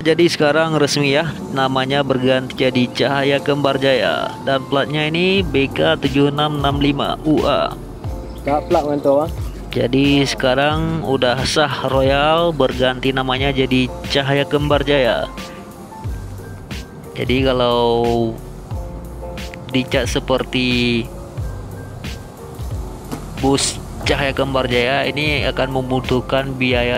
Jadi sekarang resmi ya, namanya berganti jadi Cahaya Kembar Jaya dan platnya ini BK7665 UA. Kak plat bang. Jadi sekarang udah sah Royal berganti namanya jadi Cahaya Kembar Jaya. Jadi kalau dicat seperti bus Cahaya Kembar Jaya ini akan membutuhkan biaya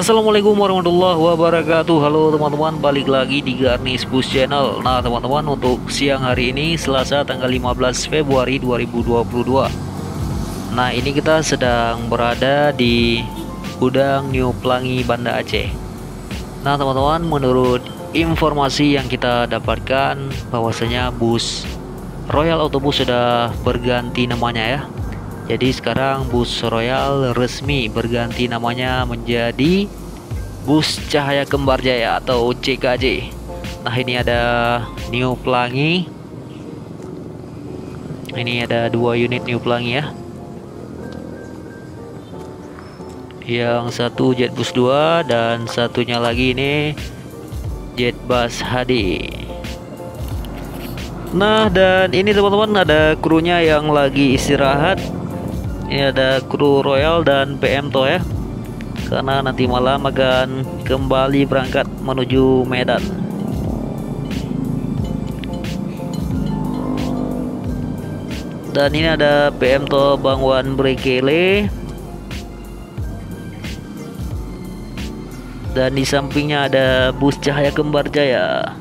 Assalamualaikum warahmatullahi wabarakatuh. Halo teman-teman. Balik lagi di Garnis Bus Channel. Nah teman-teman untuk siang hari ini Selasa tanggal 15 Februari 2022 Nah ini kita sedang berada di gudang New Pelangi Banda Aceh. Nah teman-teman menurut informasi yang kita dapatkan bahwasanya bus Royal Autobus sudah berganti namanya ya. Jadi sekarang bus Royal resmi berganti namanya menjadi bus Cahaya Kembar Jaya atau CKJ. Nah ini ada New Pelangi. Ini ada dua unit New Pelangi ya. Yang satu Jetbus 2 dan satunya lagi ini Jetbus HD. Nah dan ini teman-teman ada krunya yang lagi istirahat ini ada kru Royal dan PM Toh ya karena nanti malam akan kembali berangkat menuju Medan. Dan ini ada PM Toh Bangwan Brekele. Dan di sampingnya ada bus Cahaya Kembar Jaya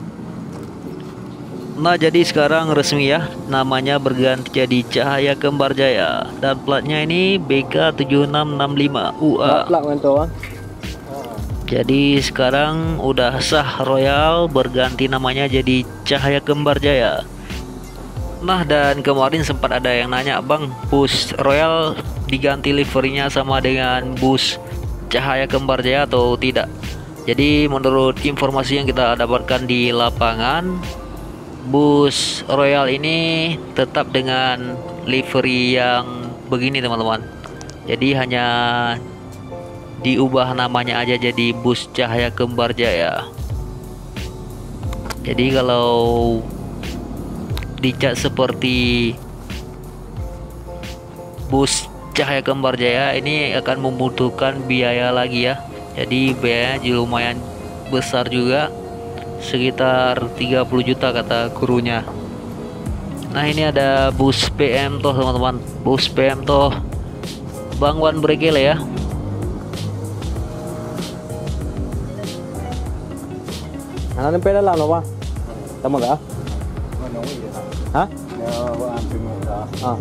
Nah jadi sekarang resmi ya namanya berganti jadi Cahaya Kembar Jaya dan platnya ini BK7665 UA. Plat mentor bang. Jadi sekarang udah sah Royal berganti namanya jadi Cahaya Kembar Jaya. Nah dan kemarin sempat ada yang nanya bang bus Royal diganti liverinya sama dengan bus Cahaya Kembar Jaya atau tidak? Jadi menurut informasi yang kita dapatkan di lapangan bus Royal ini tetap dengan livery yang begini teman-teman. Jadi hanya diubah namanya aja jadi bus Cahaya Kembar Jaya. Jadi kalau dicat seperti bus Cahaya Kembar Jaya ini akan membutuhkan biaya lagi ya. Jadi biayanya lumayan besar juga sekitar 30 juta kata gurunya nah ini ada bus PM toh teman-teman bus PM toh Bang Wan Bregele ya Anak ni pedal lah bang. Tama ka? Ha? Ah.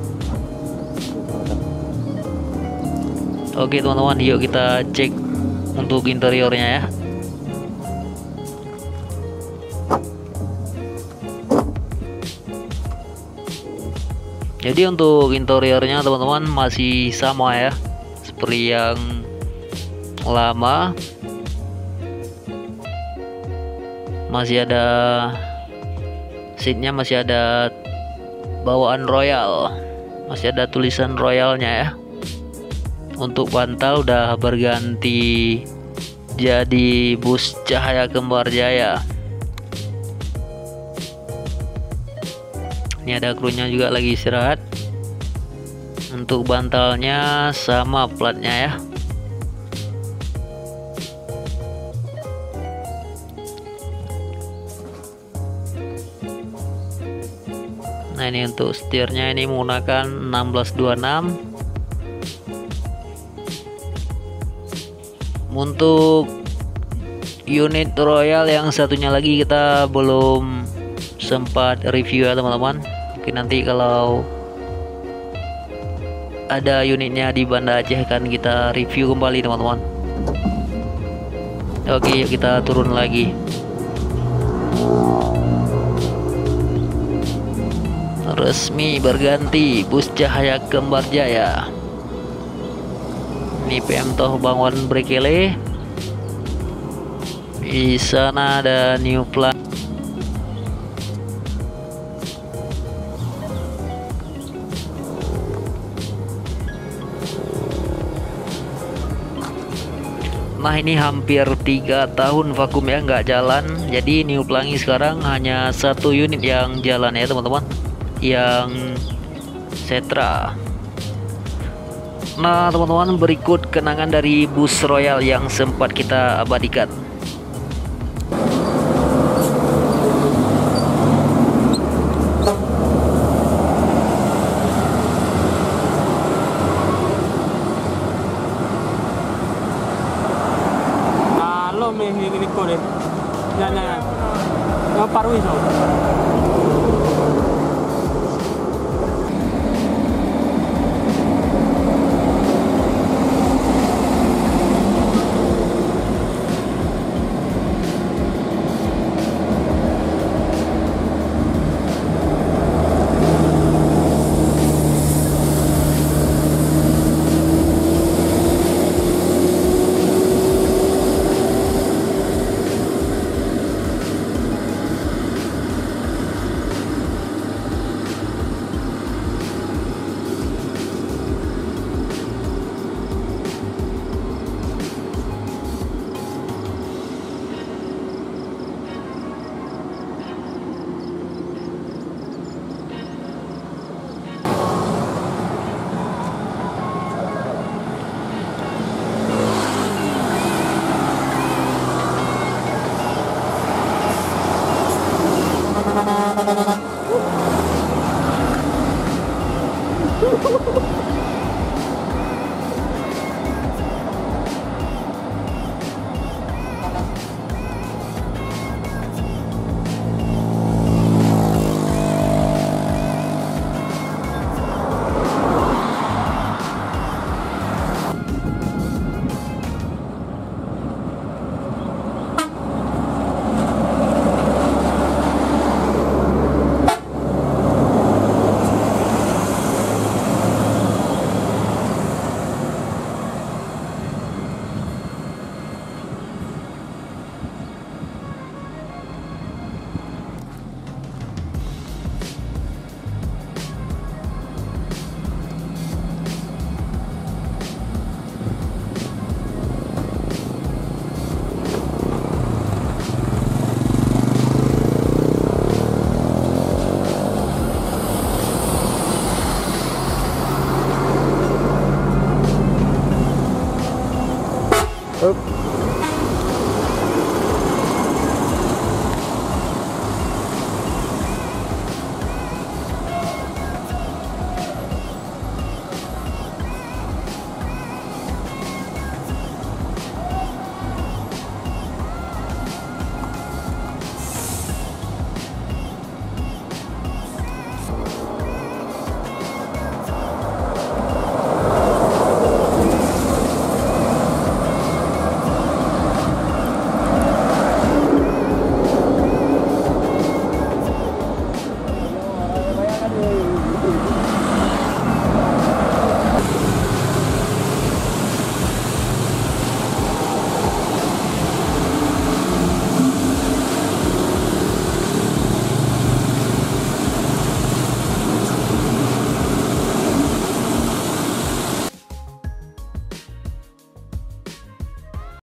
Oke teman-teman yuk kita cek untuk interiornya ya jadi untuk interiornya teman-teman masih sama ya. Seperti yang lama. Masih ada seatnya masih ada bawaan royal. Masih ada tulisan royalnya ya. Untuk bantal udah berganti jadi bus cahaya kembar jaya ini ada krunya juga lagi istirahat. Untuk bantalnya sama platnya ya. Nah ini untuk setirnya ini menggunakan 1626 untuk unit royal yang satunya lagi kita belum sempat review ya teman-teman mungkin nanti kalau ada unitnya di Banda Aceh kan kita review kembali teman-teman. Oke yuk kita turun lagi. Resmi berganti bus Cahaya Kembar Jaya. Ini PM Toh Bangun Brekele. Di sana ada new plan Nah ini hampir tiga tahun vakum ya nggak jalan. Jadi New Pelangi sekarang hanya satu unit yang jalan ya teman-teman. Yang Setra. Nah teman-teman berikut kenangan dari bus Royal yang sempat kita abadikan